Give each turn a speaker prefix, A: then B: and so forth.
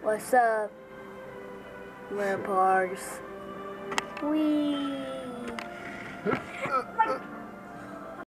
A: What's up? We. Wee.